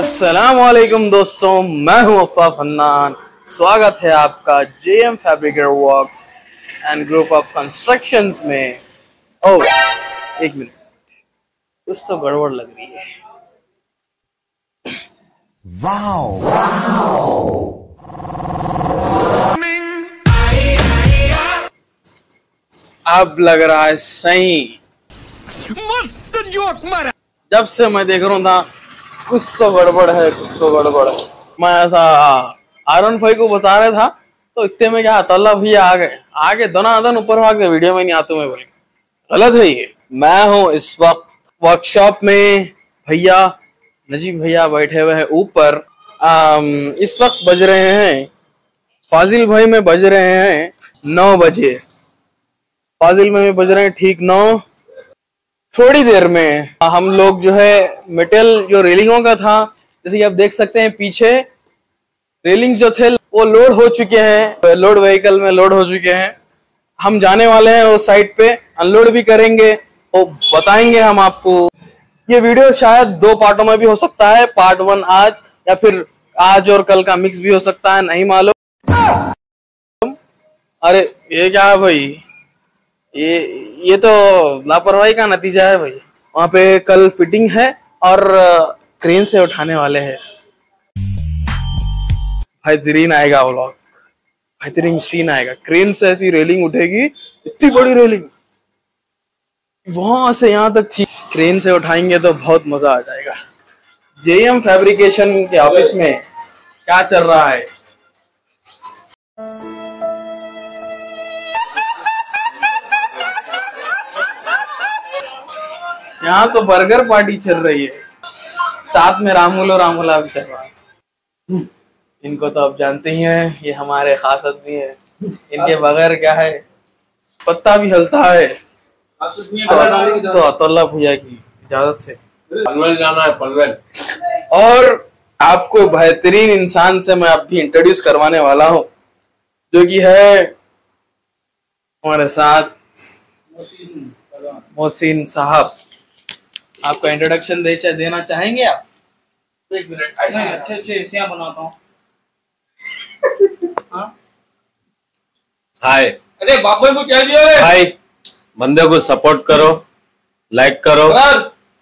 असलकुम दोस्तों। मैं हूँ अफ़ा फन्नान। स्वागत है आपका J M fabricator works and group of construction में। ओ एक मिनट। कुछ तो गड़बड़ लग रही है। वाओ अब लग रहा है सही। मस्त जोक मारा। जब से मैं देख रहा था कुछ तो गड़बड़ है, कुछ तो गड़बड़ है। मैं ऐसा आर फाइव को बता रहा था तो इतने में क्या तल्ला भैया आ गए। आगे दनादन ऊपर भाग गए, वीडियो में नहीं आते मैं बोले गलत है ये। मैं हूँ इस वक्त वर्कशॉप में भैया, नजीब भैया बैठे हुए हैं ऊपर। इस वक्त बज रहे हैं, फाजिल भाई में बज रहे हैं नौ बजे। फाजिल में बज रहे हैं ठीक नौ। थोड़ी देर में हम लोग जो है मेटल जो रेलिंगों का था, जैसे कि आप देख सकते हैं पीछे रेलिंग जो थे, वो लोड हो चुके हैं। लोड व्हीकल में लोड हो चुके हैं। हम जाने वाले हैं उस साइड पे अनलोड भी करेंगे, वो बताएँगे हम आपको। ये वीडियो शायद दो पार्टों में भी हो सकता है पार्ट वन आज, या फिर आज और कल का मिक्स भी हो सकता है, नहीं मालूम। अरे, ये क्या है भाई? ये ये तो लापरवाही का नतीजा है भाई। वहाँ पे कल फिटिंग है और क्रेन से उठाने वाले हैं इसे। बेहतरीन आएगा व्लॉग बेहतरीन सीन आएगा। क्रेन से ऐसी रेलिंग उठेगी, इतनी बड़ी रेलिंग वहाँ से यहाँ तक थी। क्रेन से उठाएँगे तो बहुत मज़ा आ जाएगा। जेएम फैब्रिकेशन के ऑफ़िस में क्या चल रहा है? यहाँ तो बर्गर पार्टी चल रही है। साथ में रामूलो रामूला भी चल रहा है। इनको तो आप जानते ही हैं ये हमारे खास आदमी है। इनके बगैर क्या है? पत्ता भी हलता है। तो, तो अतुल्ला भैया की इजाज़त से। पनवेल जाना है पनवेल। और आपको बेहतरीन इंसान से मैं अभी इंट्रोड्यूस करवाने वाला हूँ जो कि है हमारे साथ मोहसिन साहब। आपका इंट्रोडक्शन दे देना चाहेंगे आप? एक मिनट ऐसे अच्छे अच्छे एशिया बनाता हूँ। हाँ? हाय अरे बाबू को क्या दिया है। हाय बंदे को सपोर्ट करो लाइक करो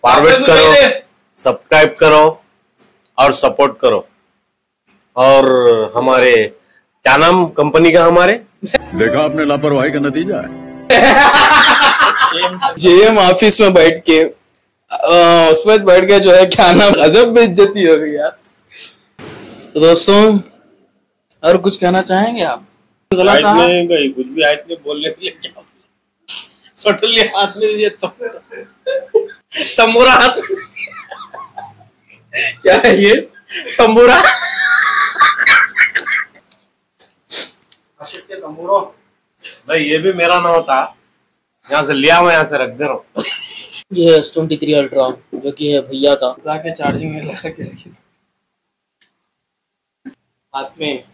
फॉरवर्ड करो सब्सक्राइब करो और सपोर्ट करो। और हमारे क्या नाम कंपनी का हमारे? देखा आपने लापरवाही का नतीजा है। जेएम ऑफ़िस में बैठ के उसमें बैठ के जो है क्या नाम गजब बेइज्जती हो गई यार। तो दोस्तों और कुछ कहना चाहेंगे आप? गलत गई कुछ भी आयत में बोलने के लिए क्या सटले हाथ में ये तंबूरा हाथ क्या है ये? तंबूरा? भाई ये भी मेरा नाम था। यहाँ से लिया मैं यहाँ से रख दे रहा हूँ। ये है एस ट्वेंटी थ्री अल्ट्रा जो कि है भैया का। जाके चार्जिंग में लगा के रखी हाथ में।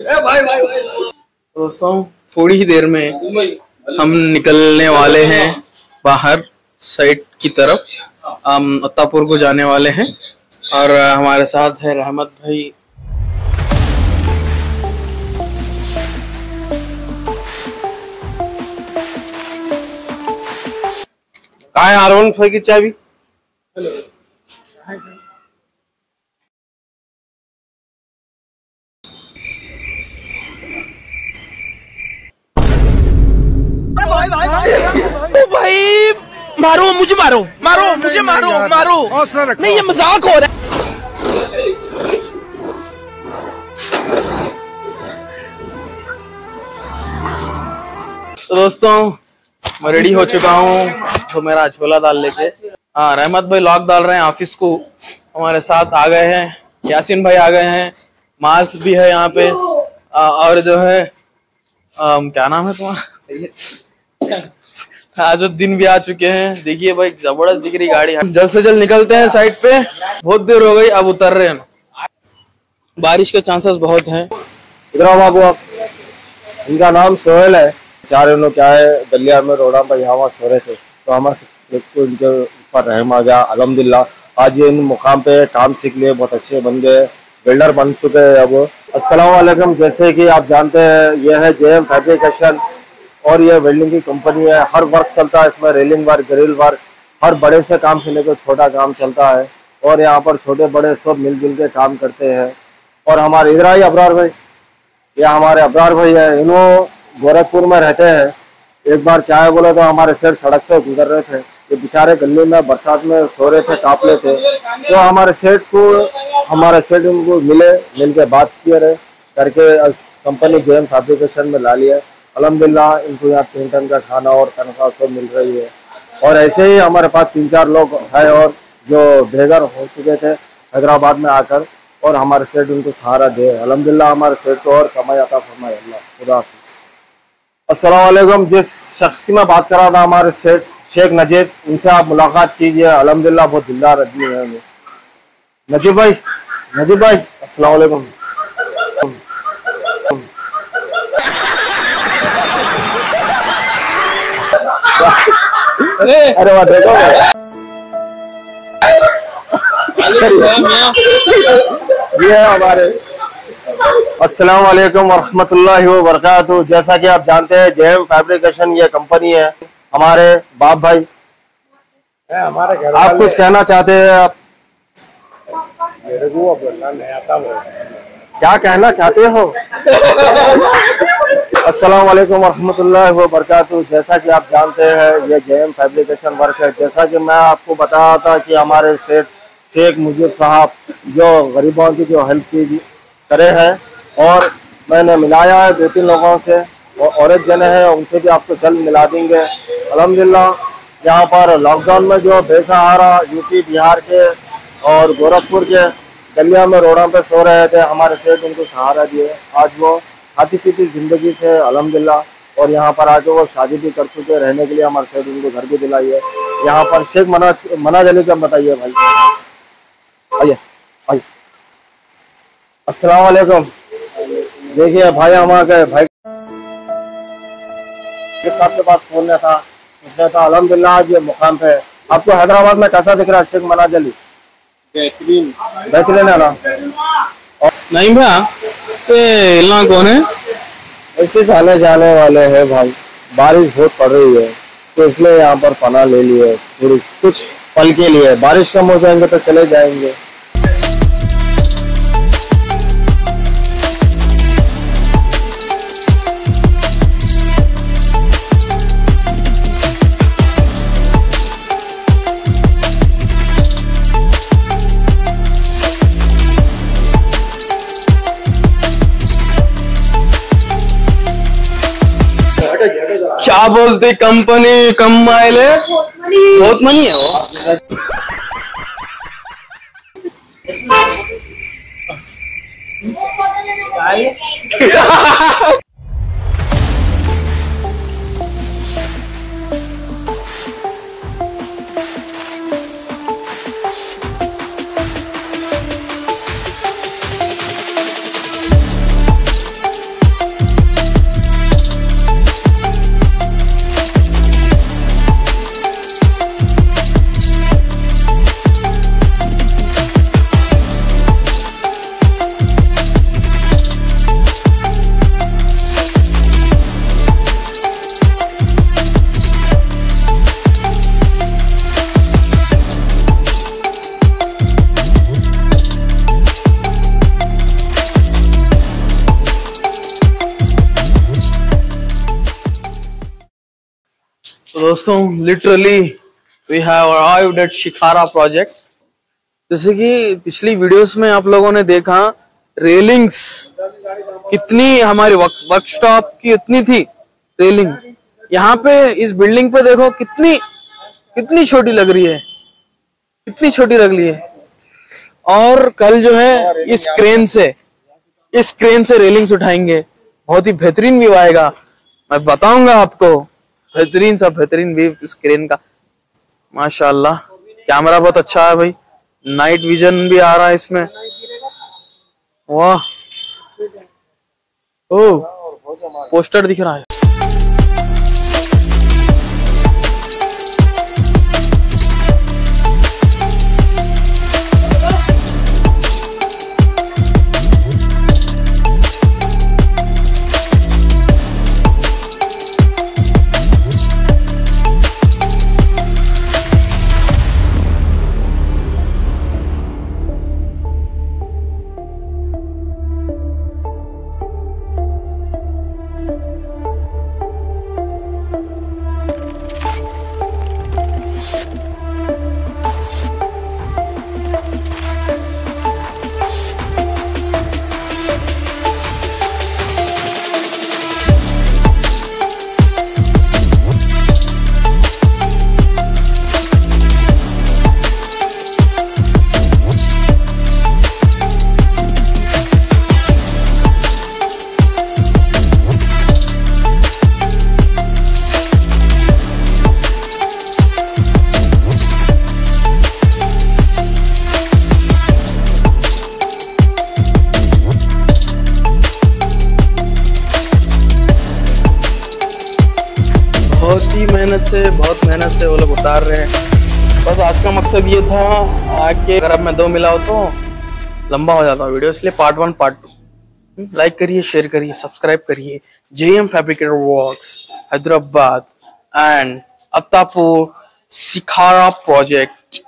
भाई भाई भाई। दोस्तों थोड़ी ही देर में हम निकलने वाले हैं बाहर साइड की तरफ़। हम अत्तापुर को जाने वाले हैं। और हमारे साथ है रहमत भाई। कहा है आर वन फाइव की चाबी भाई मारो मुझे मारो मारो मुझे मारो मारो। नहीं ये मज़ाक हो रहा है। तो दोस्तों मैं रेडी हो चुका हूँ। तो मेरा छोला दाल लेके। हाँ रहमत भाई लॉक डाल रहे हैं ऑफ़िस को हमारे साथ आ गए हैं। यासिन भाई आ गए हैं मास भी है यहाँ पे। आ, और जो है अम, क्या नाम है तुम्हारा? आज दिन भी आ चुके हैं। देखिए भाई ज़बरदस्त दिख रही गाड़ी। जल्द से जल्द निकलते हैं साइड पे। बहुत देर हो गई अब उतर रहे हैं। बारिश के चांसेस बहुत हैं। इधर आओ बाबू आप। इनका नाम सोहेल है। चार लोग क्या है? गलिया में रोड़ा पर यहाँ वहाँ सो रहे थे। तो हमारे को इनके ऊपर रहम आ गया। अलहमदिल्ला आज इन मुकाम पे काम सीख लिए, बहुत अच्छे बन गए, बिल्डर बन चुके हैं अब। वालेकुम जैसे कि आप जानते हैं यह है जे एम फैब्रिकेशन और यह वेल्डिंग की कंपनी है। हर वर्क चलता है इसमें, रेलिंग वर्क, ग्रिल वर्क, हर बड़े से काम से लेकर छोटा काम चलता है। और यहाँ पर छोटे बड़े सब मिलजुल के काम करते हैं। और हमारे इधर ही अबरार भाई। ये हमारे अबरार भाई है। इन्हों गोरखपुर में रहते हैं। एक बार क्या है बोले तो हमारे सेठ सड़क से गुजर रहे थे। ये बेचारे गली में, बरसात में सो रहे थे काप रहे थे। तो हमारे सेठ को, हमारे सेठ उनको मिले मिल के बात किए रहे। करके कंपनी जे एम फैब्रिकेशन में ला लिया। अलहमदिल्ला, इनको यहाँ तीन टन का खाना और तनख्वाह सब मिल रही है। और ऐसे ही हमारे पास तीन चार लोग हैं और जो बेघर हो चुके थे, हैदराबाद में आकर। और हमारे सेठ उनको सहारा दे। अलहमदिल्ला, हमारे सेठ को और कमाई आता फरमाए अल्लाह, खुदा वालेकुम जिस शख्स की मैं बात कर रहा था हमारे शेख शेख नजीब उनसे आप मुलाकात कीजिए। अलहमदिल्ला बहुत दिलदार आदमी है नजीब भाई नजीब भाई अस्सलाम वालेकुम अरे वाह देखो। ये हमारे अस्सलाम वालेकुम वरहमतुल्लाहि जैसा कि आप जानते हैं जेएम फैब्रिकेशन ये कंपनी है हमारे बाप भाई। हमारे घर आप कुछ कहना चाहते हैं आप? क्या कहना चाहते हो? अस्सलाम वालेकुम वरहमतुल्लाहि व जैसा कि आप जानते हैं ये जेएम फैब्रिकेशन वर्क है। जैसा कि मैं आपको बताया था कि हमारे शेख शेख मुजीब साहब जो गरीबों की जो हेल्प की करे हैं और मैंने मिलाया है दो तीन लोगों से। और औरत जने हैं, उनसे भी आपको जल्द मिला देंगे। अल्हम्दुलिल्लाह, यहाँ पर लॉकडाउन में जो बेसहारा यूपी, बिहार के और गोरखपुर के गलिया में रोडों पे सो रहे थे, हमारे सेठ उनको सहारा दिए। आज वो खाती पीती ज़िंदगी से अलहमदिल्ला और यहाँ पर आके वो शादी भी कर चुके रहने के लिए हमारे सेठ उनको घर भी दिलाई है यहाँ पर शेख मनाज मनाज अली का बताइए भाई। आइए आइए। अस्सलाम वालेकुम। देखिए भाई हमारे भाई के साहब के पास फ़ोन था। उसने कहा अलहमदिल्ला आज ये मुकाम पे आपको हैदराबाद में कैसा दिख रहा है शेख मनाज अली? बेहतरीन। बेहतरीन है ना? नहीं भैया ये कौन है? ऐसे जाने जाने वाले हैं भाई। बारिश बहुत पड़ रही है तो इसलिए यहाँ पर पना ले लिए। थोड़ी कुछ पल के लिए। बारिश कम हो जाएँगे तो चले जाएँगे। क्या बोलते कंपनी कम माइले बहुत मनी। है वो। दोस्तों literally we have arrived at Shikhara project जैसे कि पिछली वीडियोस में आप लोगों ने देखा रेलिंग्स कितनी हमारी वर्कशॉप की इतनी थी रेलिंग यहाँ पे इस बिल्डिंग पे देखो कितनी कितनी छोटी लग रही है, कितनी छोटी लग रही है। और कल जो है, इस क्रेन से, इस क्रेन से रेलिंग्स उठाएँगे। बहुत ही बेहतरीन व्यू आएगा। मैं बताऊँगा आपको। बेहतरीन सा, बेहतरीन व्यू स्क्रीन क्रेन का। माशाल्लाह कैमरा बहुत अच्छा है भाई। नाइट विजन भी आ रहा है इसमें। वाह। ओ पोस्टर दिख रहा है। ही मेहनत से, बहुत मेहनत से वो लोग उतार रहे हैं। बस आज का मकसद ये था आके अगर अब मैं दो मिलाओ तो लंबा हो जाता वीडियो, इसलिए part one part two like करिए शेयर करिए सब्सक्राइब करिए। J M fabricator works Hyderabad and Attapur Shikhara project